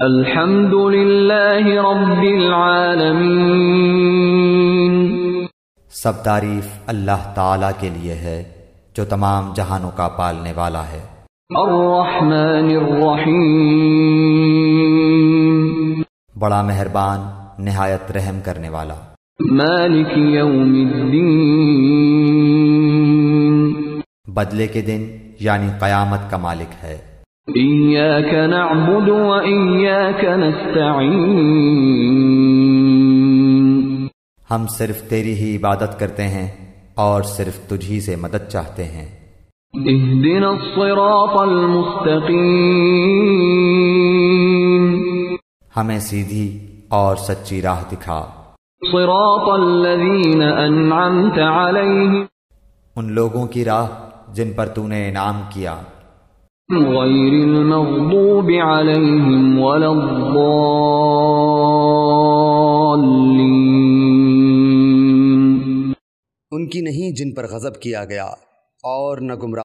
الحمد لله رب العالمين سب تعریف اللہ تعالی کے لیے ہے جو تمام جہانوں کا پالنے والا ہے۔ الرحمن الرحيم بڑا مہربان نہایت رحم کرنے والا۔ مالك يوم الدين بدلے کے دن یعنی قیامت کا مالک ہے۔ إياك نعبد وإياك نستعين۔ ہم صرف تیری ہی عبادت کرتے ہیں اور صرف تجھ ہی سے مدد چاہتے ہیں۔ اهدنا الصراط المستقيم۔ ہمیں سیدھی اور سچی راہ دکھا۔ صراط الذين أنعمت عليهم۔ ان لوگوں کی راہ جن پر تو نے انعام کیا۔ غير المغضوب عليهم ولا الضالين. ان کی نہیں جن پر غضب کیا گیا اور نہ گمراہ